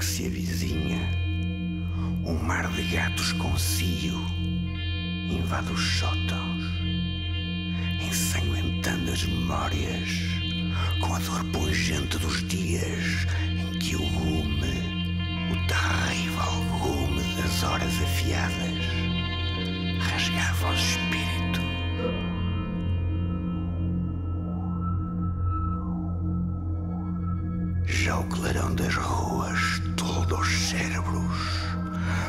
que se avizinha, um mar de gatos com cio invade os sótãos, ensanguentando as memórias com a dor pungente dos dias em que o gume, o terrível gume das horas afiadas, rasgava o espírito. Já o clarão das ruas cérebros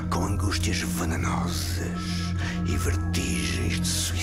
com angústias venenosas e vertigens de suicídios